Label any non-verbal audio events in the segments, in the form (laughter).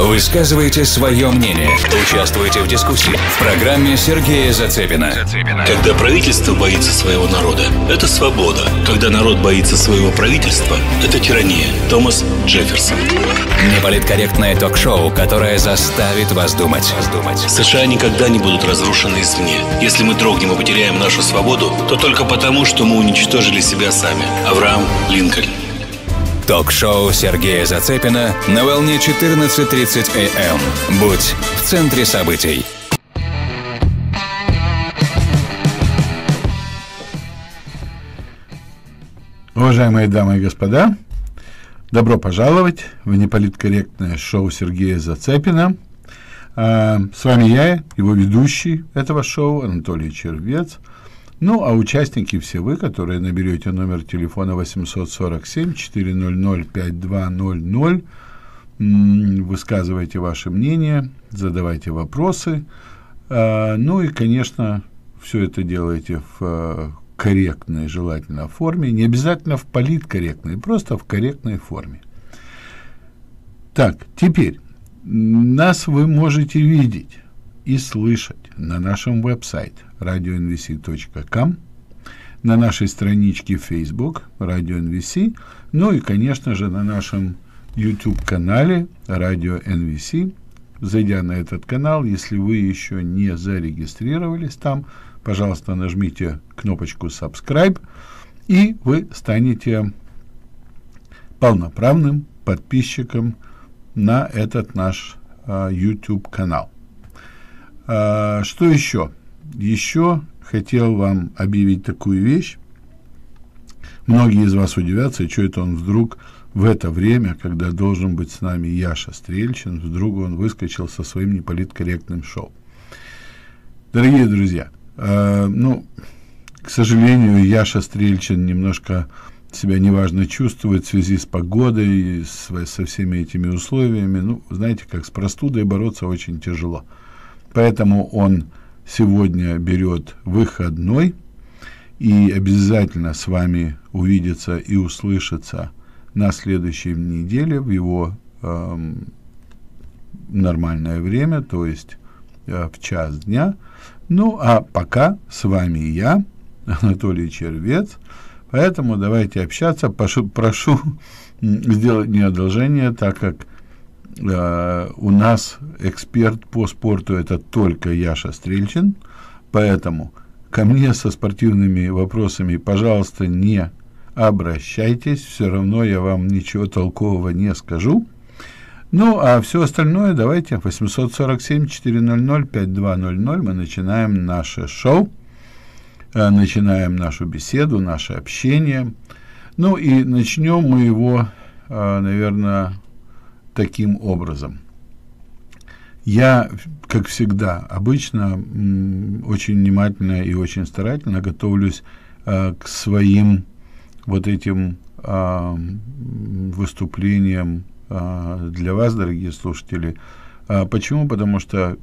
Высказывайте свое мнение. Участвуйте в дискуссии в программе Сергея Зацепина. Когда правительство боится своего народа, это свобода. Когда народ боится своего правительства, это тирания. Томас Джефферсон. Неполиткорректное ток-шоу, которое заставит вас думать. США никогда не будут разрушены извне. Если мы дрогнем и потеряем нашу свободу, то только потому, что мы уничтожили себя сами. Авраам Линкольн. Ток-шоу Сергея Зацепина на волне 14.30 АМ. Будь в центре событий. Уважаемые дамы и господа, добро пожаловать в неполиткорректное шоу Сергея Зацепина. А, с вами я, его ведущий этого шоу, Анатолий Червец. Ну, а участники все вы, которые наберете номер телефона 847-400-5200, высказывайте ваше мнение, задавайте вопросы. А, ну и, конечно, все это делайте в э, корректной, желательно форме, не обязательно в политкорректной, просто в корректной форме. Так, теперь нас вы можете видеть и слышать на нашем веб-сайте radionvc.com, на нашей страничке Facebook Radio NVC, ну и, конечно же, на нашем YouTube-канале Radio NVC. Зайдя на этот канал, если вы еще не зарегистрировались там, пожалуйста, нажмите кнопочку subscribe, и вы станете полноправным подписчиком на этот наш а, YouTube канал. А, что еще? Еще хотел вам объявить такую вещь. Многие из вас удивятся, что это он вдруг в это время, когда должен быть с нами Яша Стрельчин, вдруг он выскочил со своим неполиткорректным шоу. Дорогие друзья, Э, ну, к сожалению, Яша Стрельчин немножко себя неважно чувствует в связи с погодой, с, со всеми этими условиями. Ну, знаете, как с простудой бороться очень тяжело. Поэтому он сегодня берет выходной и обязательно с вами увидится и услышится на следующей неделе в его э, нормальное время, то есть э, в час дня. Ну, а пока с вами я, Анатолий Червец. Поэтому давайте общаться. Прошу, прошу сделать мне одолжение, так как э, у нас эксперт по спорту это только Яша Стрельчин. Поэтому ко мне со спортивными вопросами, пожалуйста, не обращайтесь. Все равно я вам ничего толкового не скажу. Ну, а все остальное давайте 847-400-5200 мы начинаем наше шоу, э, начинаем нашу беседу, наше общение. Ну и начнем мы его, э, наверное, таким образом. Я, как всегда, обычно очень внимательно и очень старательно готовлюсь э, к своим вот этим выступлениям а, для вас, дорогие слушатели. А почему? Потому что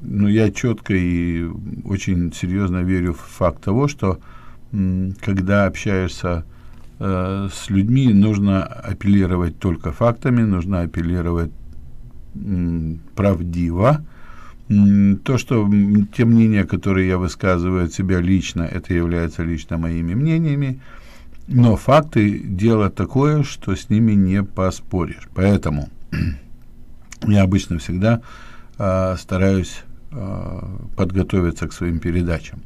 ну, я четко и очень серьезно верю в факт того, что когда общаешься э, с людьми, нужно апеллировать только фактами, нужно апеллировать правдиво. То, что те мнения, которые я высказываю от себя лично, это является лично моими мнениями. Но факты – дело такое, что с ними не поспоришь. Поэтому (clears throat) я обычно всегда э, стараюсь э, подготовиться к своим передачам.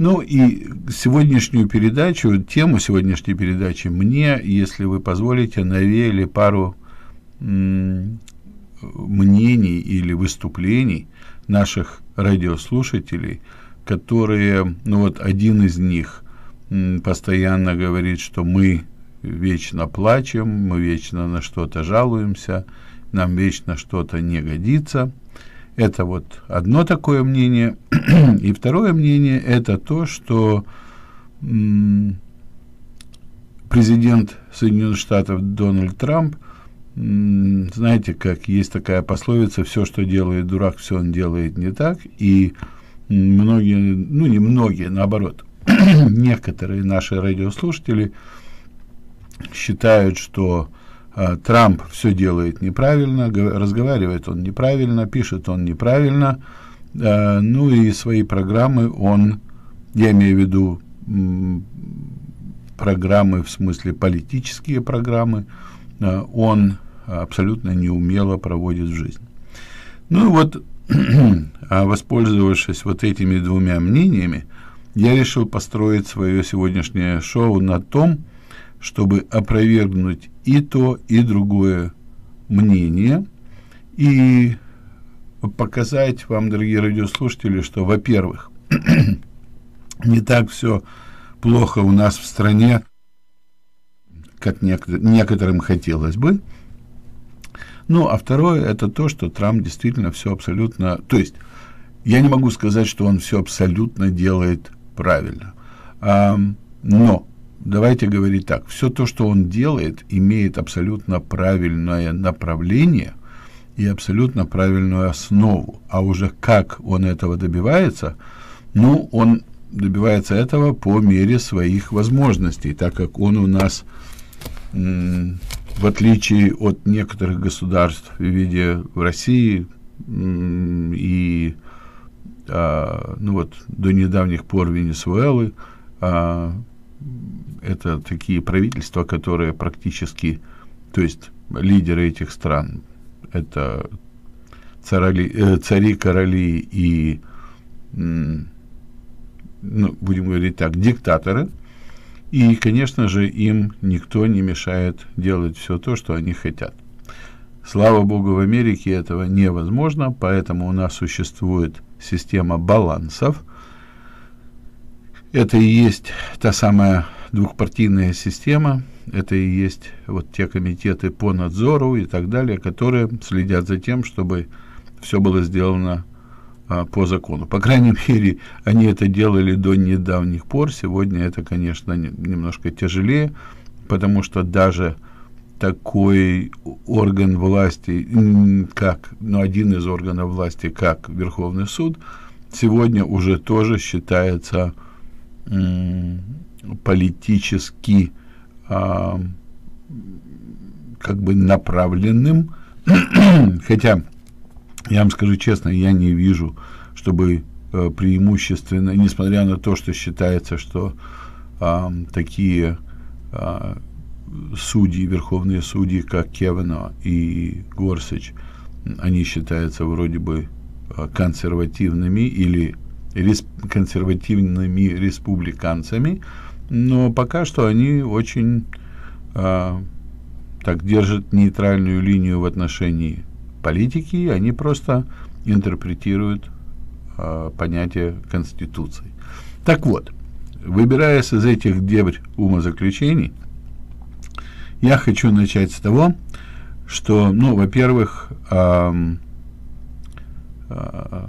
Ну и сегодняшнюю передачу, тему сегодняшней передачи мне, если вы позволите, навеяли пару мнений или выступлений наших радиослушателей, которые, ну вот один из них – постоянно говорит, что мы вечно плачем, мы вечно на что-то жалуемся, нам вечно что-то не годится. Это вот одно такое мнение. (clears throat) И второе мнение – это то, что президент Соединенных Штатов Дональд Трамп, знаете, как есть такая пословица, все, что делает дурак, все он делает не так, и многие, ну не многие, наоборот, (clears throat) некоторые наши радиослушатели считают, что Трамп все делает неправильно, разговаривает он неправильно, пишет он неправильно, э, ну и свои программы он, я имею в виду программы, в смысле политические программы, э, он абсолютно неумело проводит жизнь. Ну и вот, (clears throat) а воспользовавшись вот этими двумя мнениями, я решил построить свое сегодняшнее шоу на том, чтобы опровергнуть и то, и другое мнение, и показать вам, дорогие радиослушатели, что, во-первых, (clears throat) не так все плохо у нас в стране, как некоторым хотелось бы. Ну, а второе, это то, что Трамп действительно все абсолютно... То есть, я не могу сказать, что он все абсолютно делает правильно. А, но, давайте говорить так, все то, что он делает, имеет абсолютно правильное направление и абсолютно правильную основу. А уже как он этого добивается, ну, он добивается этого по мере своих возможностей, так как он у нас, в отличие от некоторых государств в виде России и а, ну вот до недавних пор Венесуэлы, а, это такие правительства, которые практически, то есть лидеры этих стран, это царали, э, цари, короли и ну, будем говорить так, диктаторы. И, конечно же, им никто не мешает делать все то, что они хотят. Слава богу, в Америке этого невозможно, поэтому у нас существует система балансов. Это и есть та самая двухпартийная система, это и есть вот те комитеты по надзору и так далее, которые следят за тем, чтобы все было сделано а, по закону. По крайней мере, они это делали до недавних пор. Сегодня это, конечно, не, немножко тяжелее, потому что даже такой орган власти, как, ну, один из органов власти, как Верховный суд, сегодня уже тоже считается политически а, как бы направленным, (clears throat) хотя я вам скажу честно, я не вижу, чтобы э, преимущественно, несмотря на то, что считается, что э, такие э, судьи, верховные судьи, как Кевино и Горсич, они считаются вроде бы э, консервативными или рес, консервативными республиканцами, но пока что они очень э, так держат нейтральную линию в отношении политики, они просто интерпретируют э, понятие Конституции. Так вот, выбираясь из этих дебрь умозаключений, я хочу начать с того, что, ну, во-первых, э, э,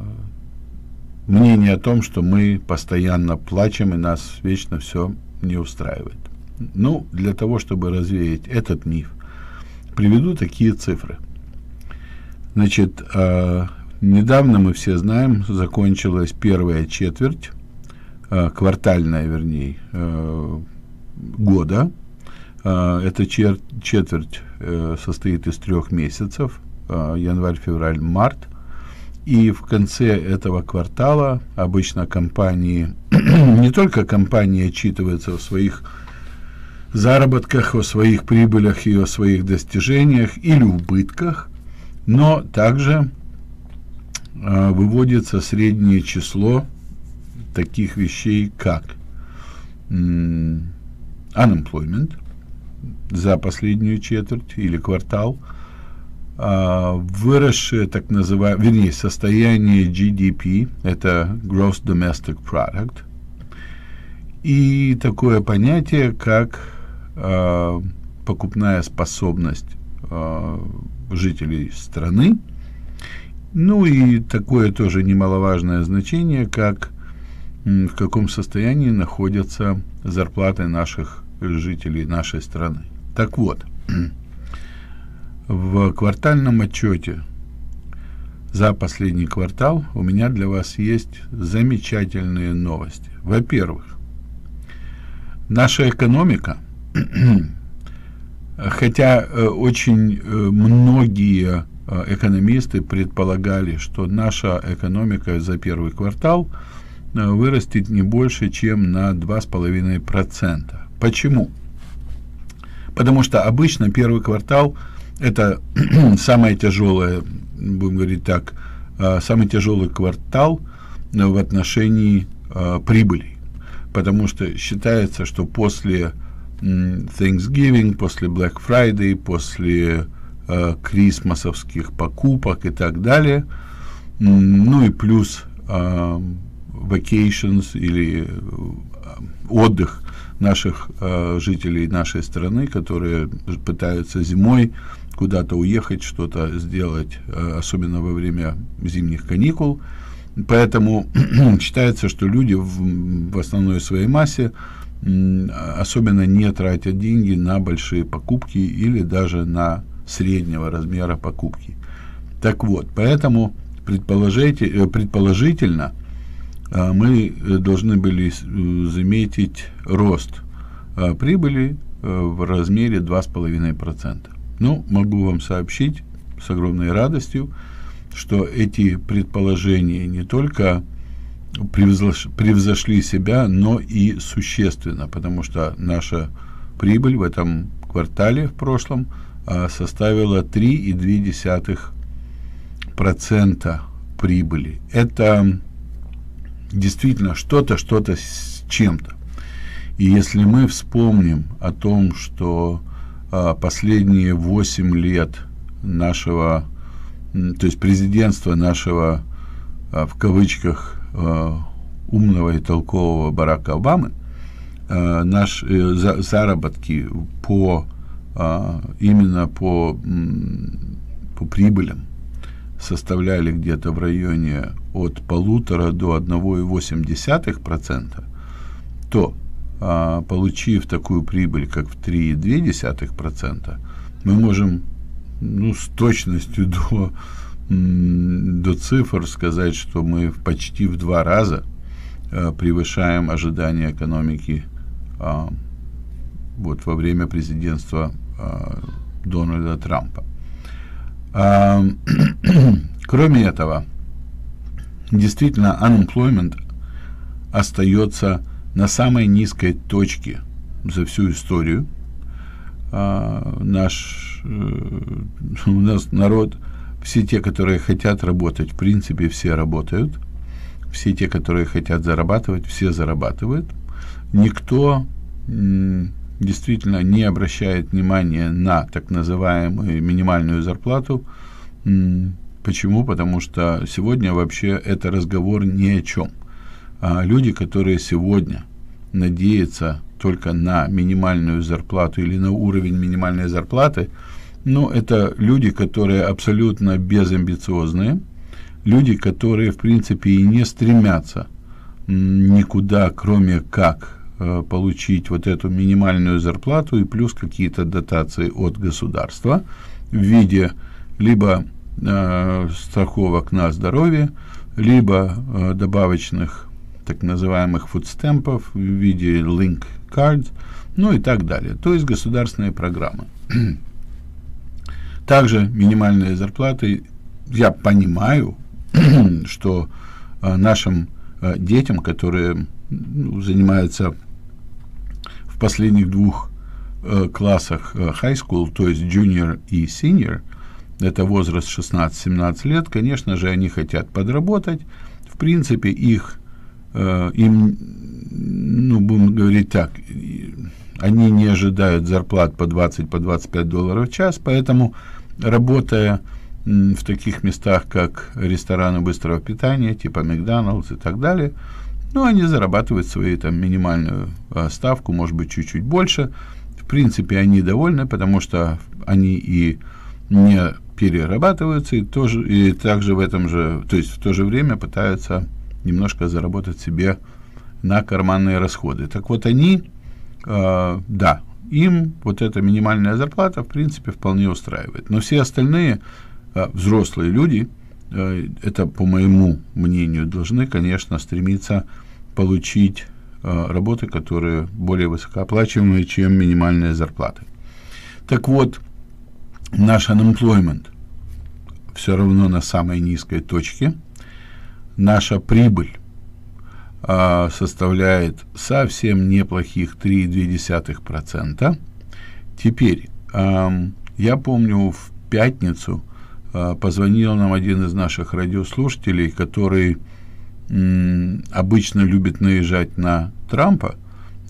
мнение о том, что мы постоянно плачем и нас вечно все не устраивает. Ну, для того, чтобы развеять этот миф, приведу такие цифры – Значит, э, недавно мы все знаем, закончилась первая четверть, э, квартальная, вернее, э, года. Эта четверть состоит из трех месяцев, январь, февраль, март. И в конце этого квартала обычно компании, (clears throat) не только компании отчитываются о своих заработках, о своих прибылях и о своих достижениях или убытках, но также э, выводится среднее число таких вещей, как unemployment за последнюю четверть или квартал, выросшее так называемое, вернее, состояние GDP, это Gross Domestic Product, и такое понятие, как э, покупная способность э, жителей страны. Ну и такое тоже немаловажное значение, как в каком состоянии находятся зарплаты наших жителей нашей страны. Так вот, в квартальном отчете за последний квартал у меня для вас есть замечательные новости. Во-первых, наша экономика (clears throat) Хотя э, очень э, многие э, экономисты предполагали, что наша экономика за первый квартал вырастет не больше, чем на 2,5%. Почему? Потому что обычно первый квартал это (clears throat) самое тяжелое, будем говорить так, самый тяжелый квартал в отношении прибыли. Потому что считается, что после Thanksgiving, после Black Friday, после э, крисмасовских покупок и так далее. Ну и плюс э, vacations или э, отдых наших э, жителей нашей страны, которые пытаются зимой куда-то уехать, что-то сделать, э, особенно во время зимних каникул. Поэтому (clears throat) считается, что люди в, в основной своей массе особенно не тратят деньги на большие покупки или даже на среднего размера покупки. Так вот, поэтому предположите, э, предположительно э, мы должны были заметить рост прибыли в размере 2,5%. Ну, могу вам сообщить с огромной радостью, что эти предположения не только превзошли себя, но и существенно, потому что наша прибыль в этом квартале в прошлом а, составила 3,2% прибыли. Это действительно что-то, что-то с чем-то. И если мы вспомним о том, что последние 8 лет нашего, то есть президентства нашего, а, в кавычках, э, умного и толкового Барака Обамы, э, наш э, за, заработки по э, именно по, по прибылям составляли где-то в районе от полутора до 1,8%, то получив такую прибыль, как в 3,2%, мы можем ну, с точностью до до цифр сказать, что мы почти в два раза э, превышаем ожидания экономики э, вот во время президентства э, Дональда Трампа. (clears throat) Кроме этого, действительно, unemployment остается на самой низкой точке за всю историю. Э, наш, э, (laughs) у нас народ все те, которые хотят работать, в принципе, все работают. Все те, которые хотят зарабатывать, все зарабатывают. Никто действительно не обращает внимания на так называемую минимальную зарплату. Почему? Потому что сегодня вообще это разговор ни о чем. А люди, которые сегодня надеются только на минимальную зарплату или на уровень минимальной зарплаты, ну, это люди, которые абсолютно безамбициозные, люди, которые, в принципе, и не стремятся никуда, кроме как э, получить вот эту минимальную зарплату и плюс какие-то дотации от государства в виде либо э, страховок на здоровье, либо э, добавочных так называемых фудстемпов в виде link cards, ну и так далее. То есть государственные программы. Также минимальные зарплаты, я понимаю, (clears throat) что э, нашим э, детям, которые ну, занимаются в последних двух э, классах high school, то есть junior и senior, это возраст 16-17 лет, конечно же, они хотят подработать. В принципе, их, им, ну, будем говорить так, они не ожидают зарплат по 20, по 25 долларов в час, поэтому, работая в таких местах, как рестораны быстрого питания, типа Макдоналдс и так далее, ну, они зарабатывают свою там минимальную а, ставку, может быть, чуть-чуть больше. В принципе, они довольны, потому что они и не перерабатываются, и, тоже, и также в этом же, то есть в то же время пытаются немножко заработать себе на карманные расходы. Так вот, они э, да, им вот эта минимальная зарплата, в принципе, вполне устраивает. Но все остальные э, взрослые люди, э, это, по моему мнению, должны, конечно, стремиться получить э, работы, которые более высокооплачиваемые, чем минимальные зарплаты. Так вот, наш unemployment все равно на самой низкой точке. Наша прибыль а, составляет совсем неплохих 3,2%. Теперь, я помню, в пятницу а, позвонил нам один из наших радиослушателей, который обычно любит наезжать на Трампа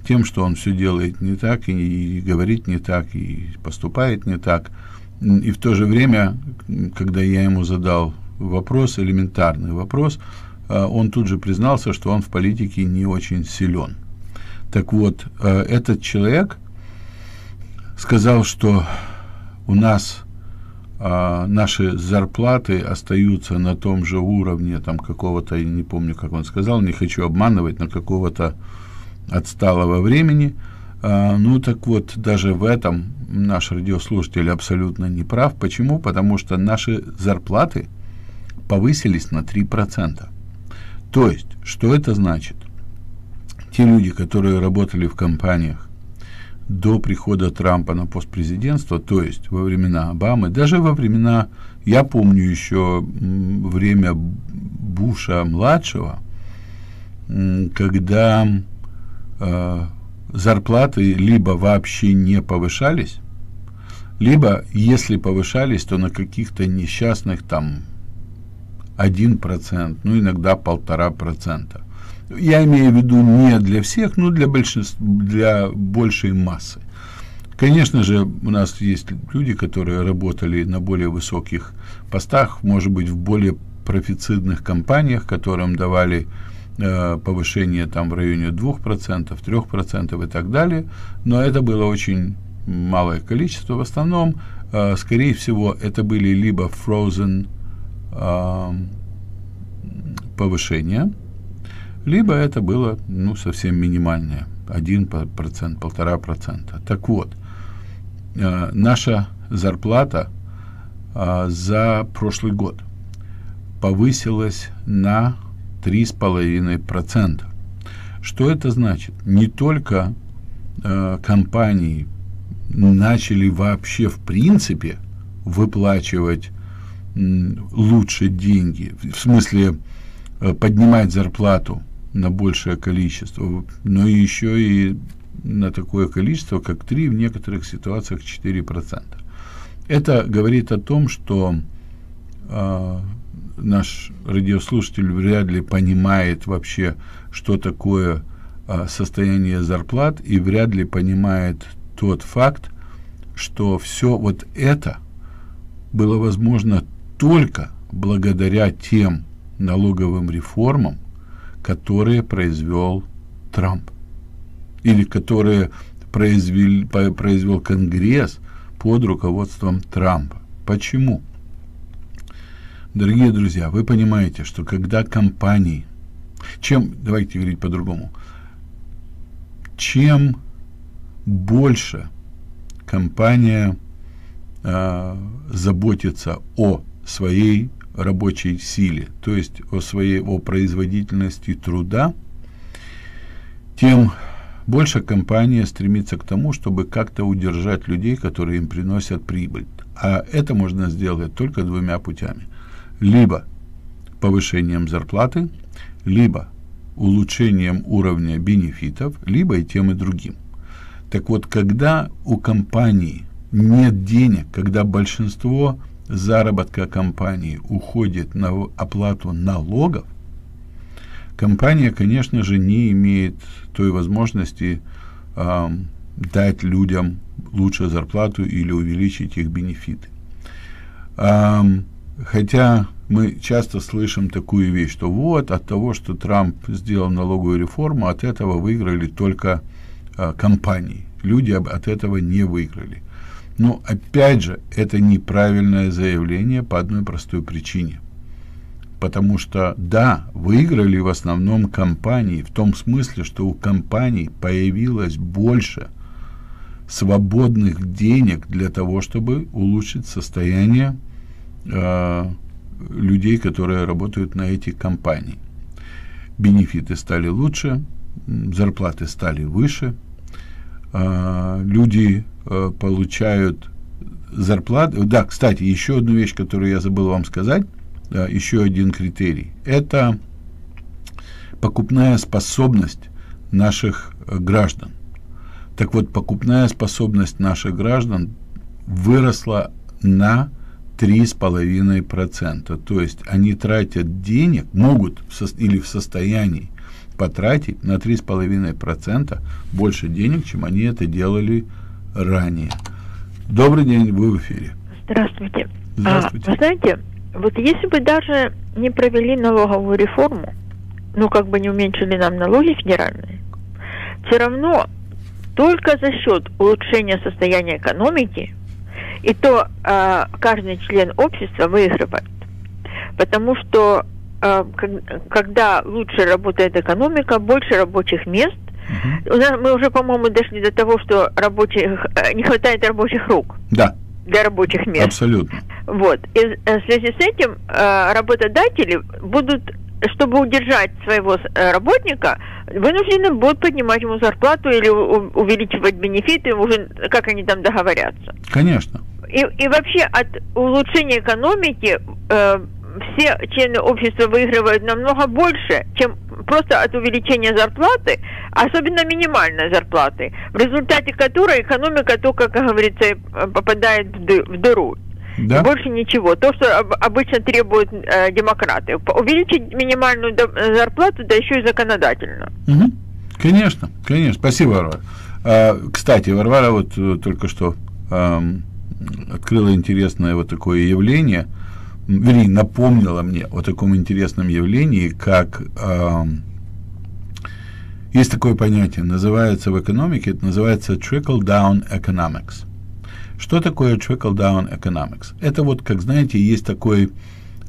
тем, что он все делает не так, и говорит не так, и поступает не так. И в то же время, когда я ему задал вопрос, элементарный вопрос, а, он тут же признался, что он в политике не очень силен. Так вот, а, этот человек сказал, что у нас а, наши зарплаты остаются на том же уровне, там какого-то, не помню, как он сказал, не хочу обманывать, на какого-то отсталого времени. ну так вот, даже в этом наш радиослушатель абсолютно не прав. Почему? Потому что наши зарплаты повысились на 3%. То есть, что это значит? Те люди, которые работали в компаниях до прихода Трампа на пост президентства, то есть во времена Обамы, даже во времена, я помню еще время Буша младшего, когда э, зарплаты либо вообще не повышались, либо, если повышались, то на каких-то несчастных там 1%, ну иногда полтора процента. Я имею в виду не для всех, но для большинства, для большей массы. Конечно же, у нас есть люди, которые работали на более высоких постах, может быть, в более профицидных компаниях, которым давали э, повышение там в районе 2%, 3% и так далее, но это было очень малое количество. В основном, э, скорее всего, это были либо frozen повышения, либо это было ну, совсем минимальное, 1%, 1,5%. Так вот, э, наша зарплата э, за прошлый год повысилась на 3,5%. Что это значит? Не только э, компании начали вообще в принципе выплачивать лучше деньги, в смысле э, поднимать зарплату на большее количество, но еще и на такое количество, как 3, в некоторых ситуациях 4%. Это говорит о том, что э, наш радиослушатель вряд ли понимает вообще, что такое э, состояние зарплат, и вряд ли понимает тот факт, что все вот это было возможно только благодаря тем налоговым реформам, которые произвел Трамп. Или которые произвел, произвел Конгресс под руководством Трампа. Почему? Дорогие друзья, вы понимаете, что когда компании, чем, давайте говорить по-другому, чем больше компания э, заботится о своей рабочей силе, то есть о своей о производительности труда, тем больше компания стремится к тому, чтобы как-то удержать людей, которые им приносят прибыль. А это можно сделать только двумя путями. Либо повышением зарплаты, либо улучшением уровня бенефитов, либо и тем и другим. Так вот, когда у компании нет денег, когда большинство заработка компании уходит на оплату налогов, компания, конечно же, не имеет той возможности э, дать людям лучшую зарплату или увеличить их бенефиты. Э, хотя мы часто слышим такую вещь, что вот от того, что Трамп сделал налоговую реформу, от этого выиграли только э, компании. Люди от этого не выиграли. Но опять же, это неправильное заявление по одной простой причине. Потому что, да, выиграли в основном компании, в том смысле, что у компаний появилось больше свободных денег для того, чтобы улучшить состояние э, людей, которые работают на эти компании. Бенефиты стали лучше, зарплаты стали выше, э, люди Э, получают зарплат... Да, кстати, еще одну вещь, которую я забыл вам сказать, да, еще один критерий. Это покупная способность наших э, граждан. Так вот, покупная способность наших граждан выросла на 3,5%. То есть они тратят денег, могут или в состоянии потратить на 3,5% больше денег, чем они это делали ранее. Добрый день, вы в эфире. Здравствуйте. Здравствуйте. А, вы знаете, вот если бы даже не провели налоговую реформу, ну как бы не уменьшили нам налоги федеральные, все равно только за счет улучшения состояния экономики и то э, каждый член общества выигрывает. Потому что когда лучше работает экономика, больше рабочих мест. Угу. У нас, мы уже, по-моему, дошли до того, что рабочих, э, не хватает рабочих рук. Да. Для рабочих мест. Абсолютно. Вот. И э, в связи с этим э, работодатели будут, чтобы удержать своего работника, вынуждены будут поднимать ему зарплату или увеличивать бенефиты, уже как они там договорятся. Конечно. И, и вообще от улучшения экономики э, все члены общества выигрывают намного больше, чем просто от увеличения зарплаты, особенно минимальной зарплаты, в результате которой экономика только, как говорится, попадает в, ды, в дыру. Да? Больше ничего. То, что обычно требуют э, демократы. Увеличить минимальную зарплату, да еще и законодательно. Угу. Конечно, конечно. Спасибо, Варвара. А, кстати, Варвара вот э, только что а, открыла интересное вот такое явление, вернее, напомнила мне о таком интересном явлении, как а, есть такое понятие, называется в экономике, это называется trickle-down economics. Что такое trickle-down economics? Это вот, как знаете, есть такой,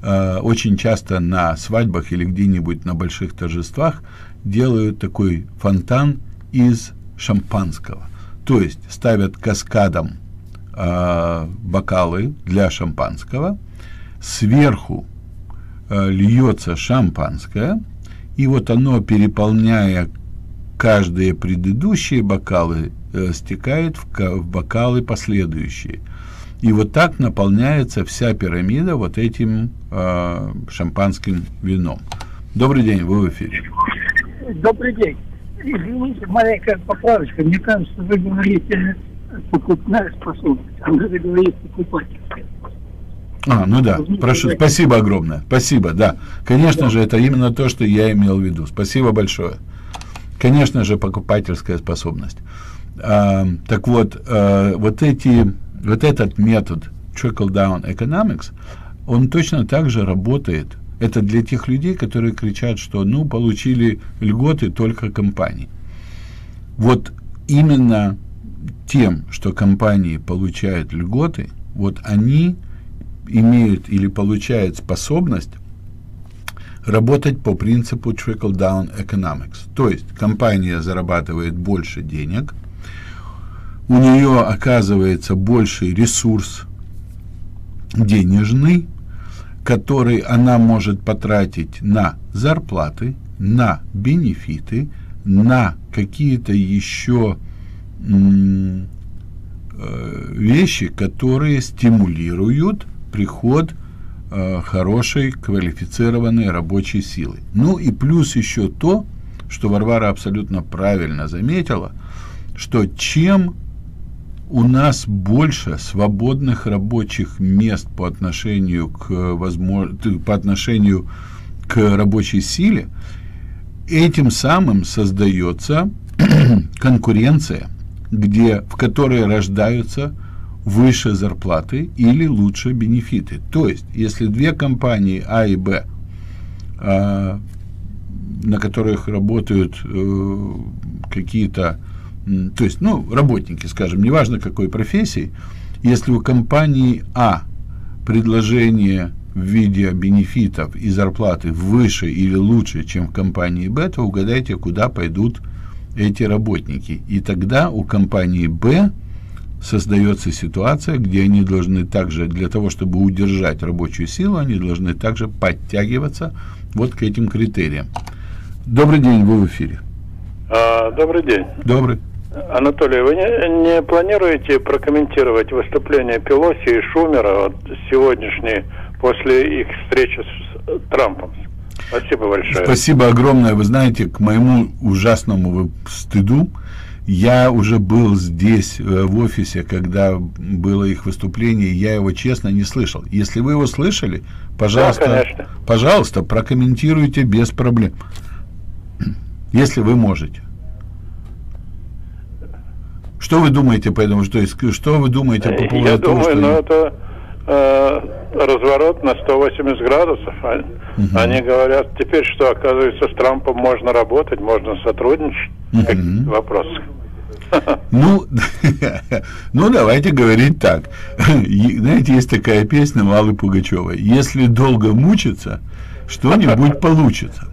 э, очень часто на свадьбах или где-нибудь на больших торжествах делают такой фонтан из шампанского. То есть ставят каскадом э, бокалы для шампанского, сверху э, льется шампанское, и вот оно, переполняя каждые предыдущие бокалы, э, стекает в, в бокалы последующие. И вот так наполняется вся пирамида вот этим э, шампанским вином. Добрый день, вы в эфире. Добрый день. Извините, маленькая поправочка. Мне кажется, вы говорите покупная способность, а вы говорите покупательская. А, ну да, прошу, спасибо огромное, спасибо, да. Конечно же, это именно то, что я имел в виду. Спасибо большое. Конечно же, покупательская способность. А, так вот, а, вот, эти, вот этот метод trickle-down economics, он точно так же работает. Это для тех людей, которые кричат, что ну, получили льготы только компании. Вот именно тем, что компании получают льготы, вот они имеют или получают способность работать по принципу trickle-down economics. То есть компания зарабатывает больше денег, у нее оказывается больший ресурс денежный, который она может потратить на зарплаты, на бенефиты, на какие-то еще э, вещи, которые стимулируют приход э, хорошей квалифицированной рабочей силы. Ну и плюс еще то, что Варвара абсолютно правильно заметила, что чем у нас больше свободных рабочих мест по отношению к возможно, по отношению к рабочей силе, этим самым создается (clears throat) конкуренция, где, в которой рождаются выше зарплаты или лучше бенефиты. То есть, если две компании А и Б, а, на которых работают э, какие-то, то есть, ну, работники, скажем, неважно какой профессии, если у компании А предложение в виде бенефитов и зарплаты выше или лучше, чем в компании Б, то угадайте, куда пойдут эти работники. И тогда у компании Б создается ситуация, где они должны также, для того, чтобы удержать рабочую силу, они должны также подтягиваться вот к этим критериям. Добрый день, вы в эфире. А, добрый день. Добрый. Анатолий, вы не, не планируете прокомментировать выступление Пелоси и Шумера вот, сегодняшние после их встречи с Трампом? Спасибо большое. Спасибо огромное. Вы знаете, к моему ужасному стыду, я уже был здесь, э, в офисе, когда было их выступление, я его честно не слышал. Если вы его слышали, пожалуйста, да, пожалуйста, прокомментируйте без проблем. (clears throat) Если вы можете. Что вы думаете по этому? Что, что вы думаете по поводу я того, думаю, что... Ну, это э, разворот на 180 градусов. Угу. Они говорят, теперь что, оказывается, с Трампом можно работать, можно сотрудничать. Угу. Вопрос. Ну, (laughs) ну, давайте говорить так. Знаете, есть такая песня Малы Пугачевой. Если долго мучиться, что-нибудь получится.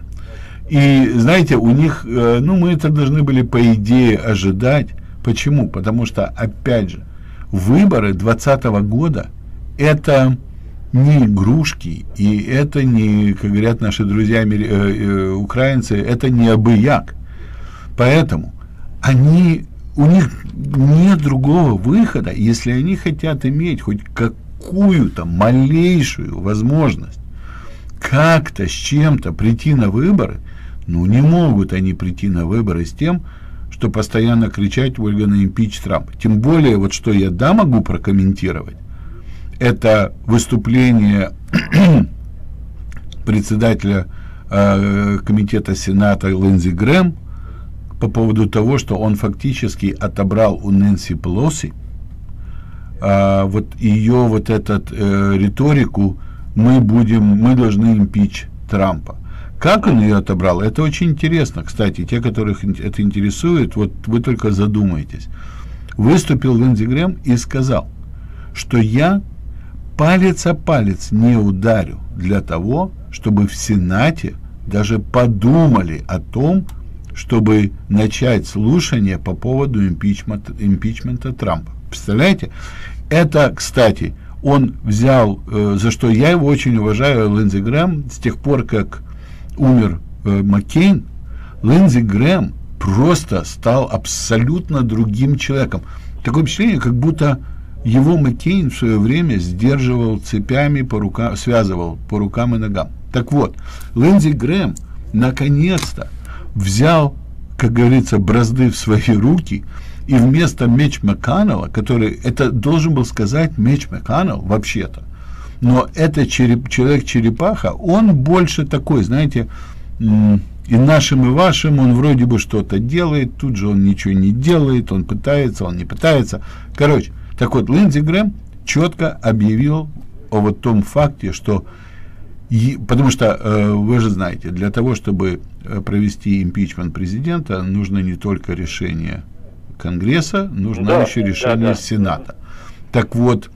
И, знаете, у них, э, ну, мы это должны были, по идее, ожидать. Почему? Потому что, опять же, выборы 2020 года – это не игрушки, и это не, как говорят наши друзья э, э, украинцы, это не абыяк. Поэтому они, у них нет другого выхода, если они хотят иметь хоть какую-то малейшую возможность как-то с чем-то прийти на выборы, ну не могут они прийти на выборы с тем, что постоянно кричать Ольга на импич Трамп. Тем более, вот что я да могу прокомментировать, это выступление (clears throat) председателя э, комитета Сената Линдзи Грэм по поводу того, что он фактически отобрал у Нэнси Пелоси э, вот ее вот этот э, риторику мы будем, мы должны импич Трампа. Как он ее отобрал, это очень интересно. Кстати, те, которых это интересует, вот вы только задумайтесь. Выступил Линдзи Грэм и сказал, что я палец о палец не ударю для того, чтобы в Сенате даже подумали о том, чтобы начать слушание по поводу импичмента, импичмента Трампа. Представляете? Это, кстати, он взял, э, за что я его очень уважаю, Линдзи Грэм, с тех пор, как умер э, Маккейн, Линдзи Грэм просто стал абсолютно другим человеком. Такое впечатление, как будто его Маккейн в свое время сдерживал цепями по рукам, связывал по рукам и ногам. Так вот, Линдзи Грэм наконец-то взял, как говорится, бразды в свои руки, и вместо Меч Макканнелла, который, это должен был сказать Меч Макканнелл вообще-то, но это череп, человек-черепаха, он больше такой, знаете, и нашим, и вашим, он вроде бы что-то делает, тут же он ничего не делает, он пытается, он не пытается. Короче, так вот, Линдзи Грэм четко объявил о вот том факте, что и, потому что э, вы же знаете, для того, чтобы э, провести импичмент президента, нужно не только решение Конгресса, нужно да, еще решение да, да. Сената. Так вот,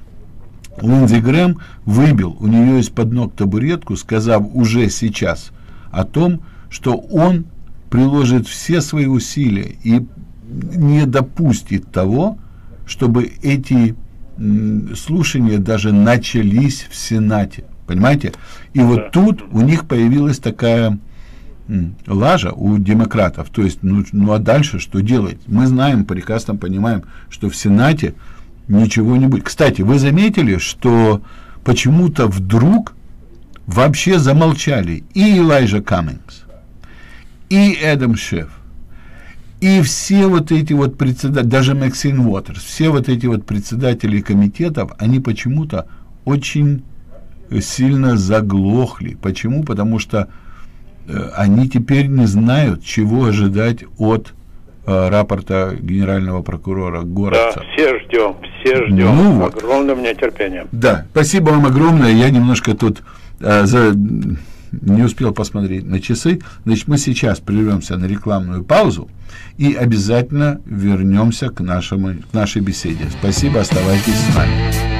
Линдзи Грэм выбил у нее из-под ног табуретку, сказав уже сейчас о том, что он приложит все свои усилия и не допустит того, чтобы эти слушания даже начались в Сенате. Понимаете? И вот тут у них появилась такая лажа у демократов. То есть, ну, ну а дальше что делать? Мы знаем, прекрасно понимаем, что в Сенате ничего не будет. Кстати, вы заметили, что почему-то вдруг вообще замолчали и Элайжа Каммингс, и Эдам Шеф, и все вот эти вот председатели, даже Максин Уотерс, все вот эти вот председатели комитетов, они почему-то очень сильно заглохли. Почему? Потому что э, они теперь не знают, чего ожидать от э, рапорта генерального прокурора Горовца. Да, все ждем, все ждем. Ну, вот. Огромным нетерпением. Да, спасибо вам огромное. Я немножко тут э, за не успел посмотреть на часы. Значит, мы сейчас прервемся на рекламную паузу и обязательно вернемся к, нашему, к нашей беседе. Спасибо, оставайтесь с нами.